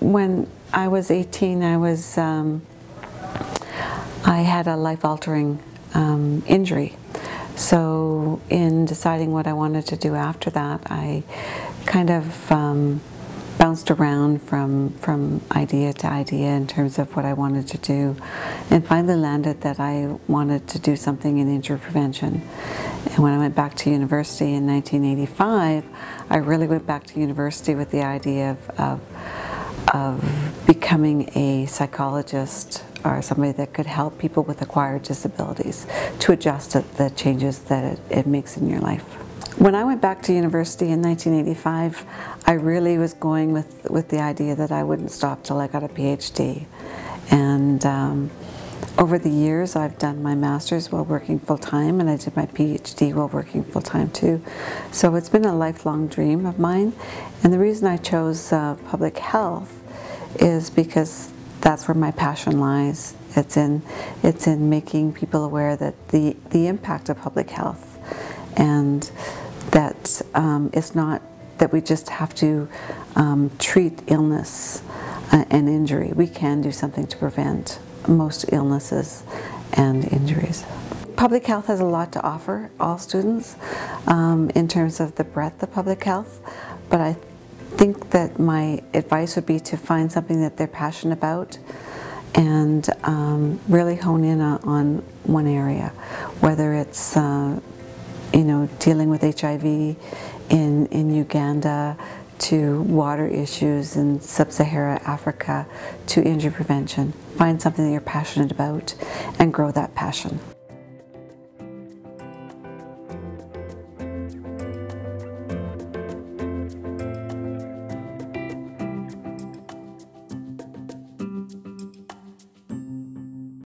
When I was 18, I was um, I had a life-altering um, injury. So in deciding what I wanted to do after that, I kind of um, bounced around from from idea to idea in terms of what I wanted to do, and finally landed that I wanted to do something in injury prevention. And when I went back to university in 1985, I really went back to university with the idea of, of of becoming a psychologist or somebody that could help people with acquired disabilities to adjust to the changes that it, it makes in your life. When I went back to university in 1985, I really was going with, with the idea that I wouldn't stop till I got a PhD. And um, over the years, I've done my master's while working full-time, and I did my PhD while working full-time too. So it's been a lifelong dream of mine. And the reason I chose uh, public health is because that's where my passion lies. It's in, it's in making people aware that the, the impact of public health and that um, it's not that we just have to um, treat illness uh, and injury. We can do something to prevent most illnesses and injuries. Public health has a lot to offer all students um, in terms of the breadth of public health, but I think that my advice would be to find something that they're passionate about and um, really hone in on one area, whether it's uh, you know dealing with HIV in in Uganda, to water issues in sub-Saharan Africa, to injury prevention. Find something that you're passionate about and grow that passion.